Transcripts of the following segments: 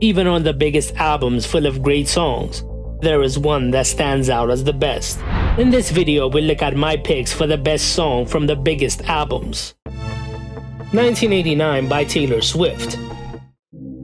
Even on the biggest albums full of great songs, there is one that stands out as the best. In this video, we'll look at my picks for the best song from the biggest albums. 1989 by Taylor Swift.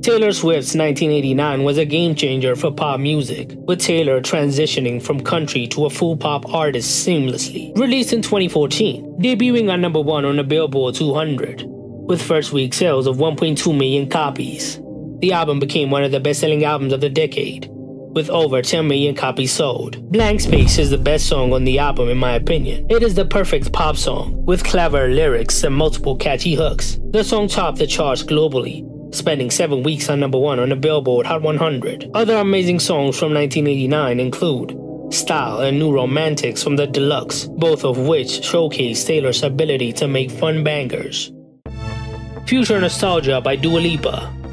Taylor Swift's 1989 was a game changer for pop music, with Taylor transitioning from country to a full pop artist seamlessly. Released in 2014, debuting on number 1 on the Billboard 200, with first week sales of 1.2 million copies. The album became one of the best selling albums of the decade, with over 10 million copies sold. Blank Space is the best song on the album in my opinion. It is the perfect pop song, with clever lyrics and multiple catchy hooks. The song topped the charts globally, spending seven weeks on number one on the Billboard Hot 100. Other amazing songs from 1989 include Style and New Romantics from the Deluxe, both of which showcase Taylor's ability to make fun bangers. Future Nostalgia by Dua Lipa.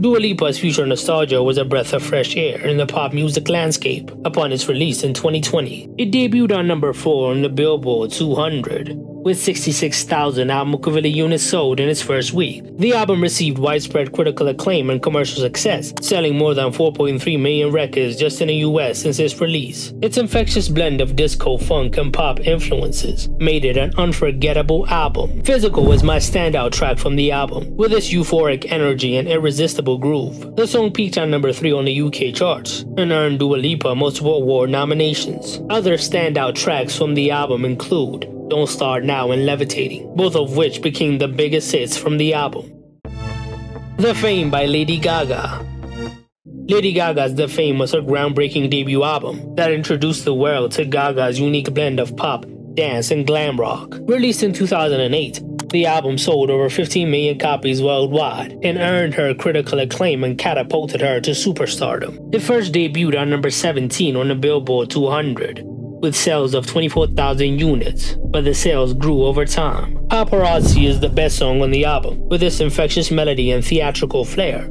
Dua Lipa's Future Nostalgia was a breath of fresh air in the pop music landscape upon its release in 2020. It debuted on number 4 on the Billboard 200 with 66,000 album equivalent units sold in its first week. The album received widespread critical acclaim and commercial success, selling more than 4.3 million records just in the US since its release. Its infectious blend of disco, funk, and pop influences made it an unforgettable album. Physical was my standout track from the album, with its euphoric energy and irresistible groove. The song peaked at number 3 on the UK charts and earned Dua Lipa multiple award nominations. Other standout tracks from the album include don't Start Now and Levitating, both of which became the biggest hits from the album. The Fame by Lady Gaga. Lady Gaga's The Fame was her groundbreaking debut album that introduced the world to Gaga's unique blend of pop, dance, and glam rock. Released in 2008, the album sold over 15 million copies worldwide and earned her critical acclaim and catapulted her to superstardom. It first debuted on number 17 on the Billboard 200 with sales of 24,000 units, but the sales grew over time. Paparazzi is the best song on the album, with its infectious melody and theatrical flair.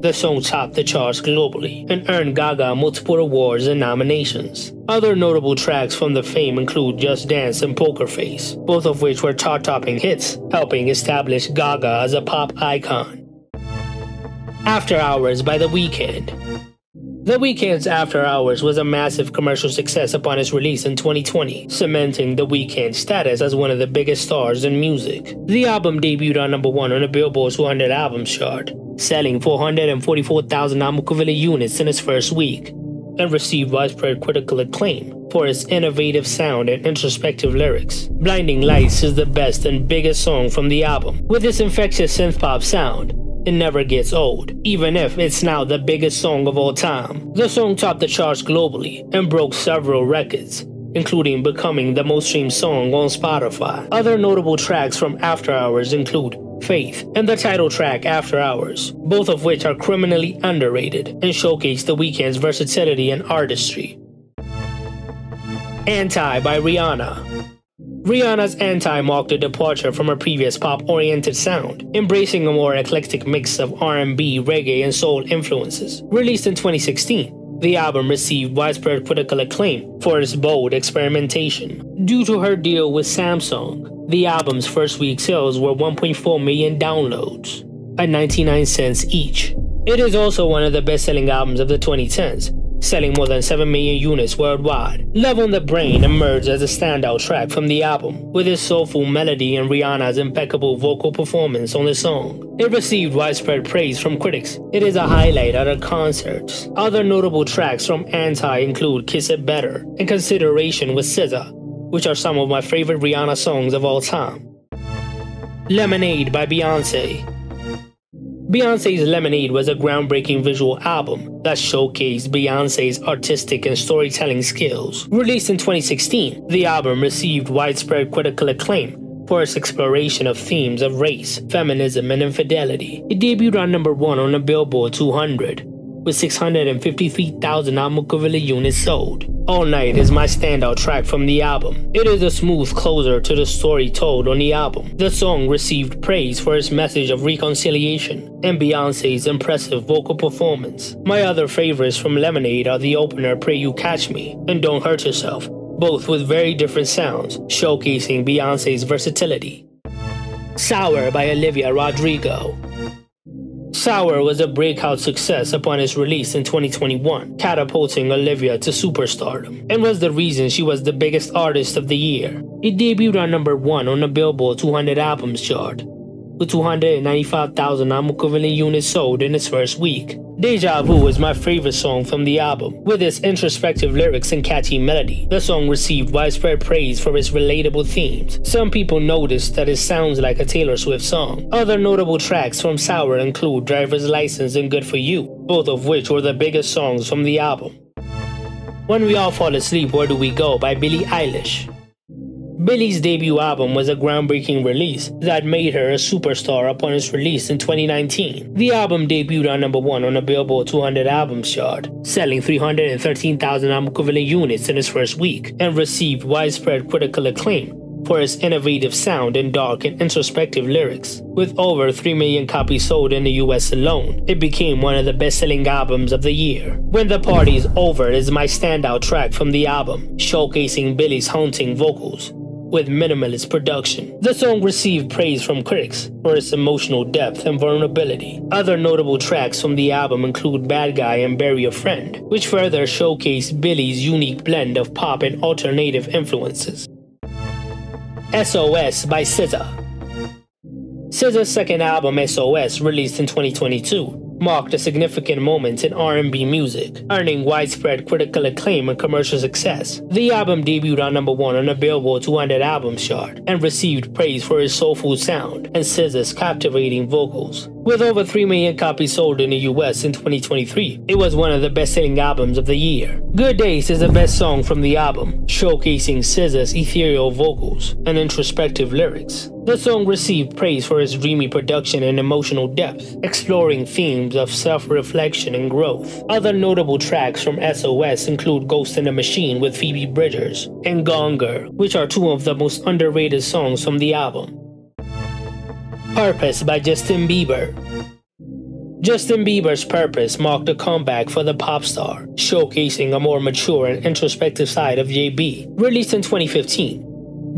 The song topped the charts globally and earned Gaga multiple awards and nominations. Other notable tracks from the fame include Just Dance and Poker Face, both of which were chart topping hits, helping establish Gaga as a pop icon. After Hours by The Weeknd the Weeknd's After Hours was a massive commercial success upon its release in 2020, cementing The Weeknd's status as one of the biggest stars in music. The album debuted on number 1 on the Billboard 200 Albums chart, selling 444,000 album equivalent units in its first week, and received widespread critical acclaim for its innovative sound and introspective lyrics. Blinding Lights is the best and biggest song from the album, with its infectious synth-pop sound it never gets old, even if it's now the biggest song of all time. The song topped the charts globally and broke several records, including becoming the most streamed song on Spotify. Other notable tracks from After Hours include Faith and the title track After Hours, both of which are criminally underrated and showcase the Weeknd's versatility and artistry. Anti by Rihanna. Rihanna's Anti marked a departure from her previous pop-oriented sound, embracing a more eclectic mix of R&B, reggae, and soul influences. Released in 2016, the album received widespread critical acclaim for its bold experimentation. Due to her deal with Samsung, the album's first week sales were 1.4 million downloads, at 99 cents each. It is also one of the best-selling albums of the 2010s, selling more than 7 million units worldwide. Love on the Brain emerged as a standout track from the album, with its soulful melody and Rihanna's impeccable vocal performance on the song. It received widespread praise from critics. It is a highlight at her concerts. Other notable tracks from Anti include Kiss It Better and Consideration with SZA, which are some of my favorite Rihanna songs of all time. Lemonade by Beyonce Beyonce's Lemonade was a groundbreaking visual album that showcased Beyonce's artistic and storytelling skills. Released in 2016, the album received widespread critical acclaim for its exploration of themes of race, feminism, and infidelity. It debuted on number 1 on the Billboard 200, with 653,000 album equivalent units sold. All Night is my standout track from the album. It is a smooth closer to the story told on the album. The song received praise for its message of reconciliation and Beyonce's impressive vocal performance. My other favorites from Lemonade are the opener Pray You Catch Me and Don't Hurt Yourself, both with very different sounds, showcasing Beyonce's versatility. Sour by Olivia Rodrigo. Sour was a breakout success upon its release in 2021, catapulting Olivia to superstardom, and was the reason she was the biggest artist of the year. It debuted on number 1 on the Billboard 200 Albums chart, with 295,000 album equivalent units sold in its first week. Deja Vu is my favorite song from the album. With its introspective lyrics and catchy melody, the song received widespread praise for its relatable themes. Some people noticed that it sounds like a Taylor Swift song. Other notable tracks from Sour include Driver's License and Good For You, both of which were the biggest songs from the album. When We All Fall Asleep, Where Do We Go by Billie Eilish. Billie's debut album was a groundbreaking release that made her a superstar upon its release in 2019. The album debuted on number 1 on the Billboard 200 Albums chart, selling 313,000 album equivalent units in its first week, and received widespread critical acclaim for its innovative sound and dark and introspective lyrics. With over 3 million copies sold in the US alone, it became one of the best selling albums of the year. When the Party's Over is my standout track from the album, showcasing Billie's haunting vocals with minimalist production. The song received praise from critics for its emotional depth and vulnerability. Other notable tracks from the album include Bad Guy and Bury a Friend, which further showcase Billie's unique blend of pop and alternative influences. SOS by SZA SZA's second album, SOS, released in 2022, marked a significant moment in R&B music, earning widespread critical acclaim and commercial success. The album debuted on number 1 on the Billboard 200 Albums chart and received praise for its soulful sound and SZA's captivating vocals. With over 3 million copies sold in the US in 2023, it was one of the best-selling albums of the year. Good Days is the best song from the album, showcasing SZA's ethereal vocals and introspective lyrics. The song received praise for its dreamy production and emotional depth, exploring themes of self-reflection and growth. Other notable tracks from SOS include Ghost in the Machine with Phoebe Bridgers and Gone Girl, which are two of the most underrated songs from the album. Purpose by Justin Bieber. Justin Bieber's Purpose marked a comeback for the pop star, showcasing a more mature and introspective side of JB. Released in 2015,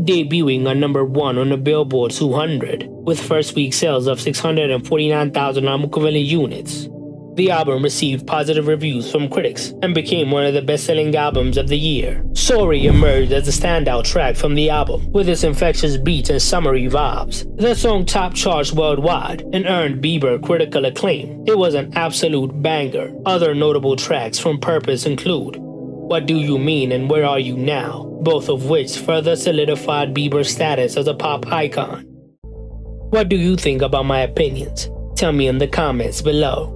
debuting on number 1 on the Billboard 200, with first week sales of 649,000 equivalent units. The album received positive reviews from critics and became one of the best selling albums of the year. Sorry emerged as the standout track from the album, with its infectious beats and summery vibes. The song top charts worldwide and earned Bieber critical acclaim. It was an absolute banger. Other notable tracks from Purpose include What Do You Mean and Where Are You Now, both of which further solidified Bieber's status as a pop icon. What do you think about my opinions? Tell me in the comments below.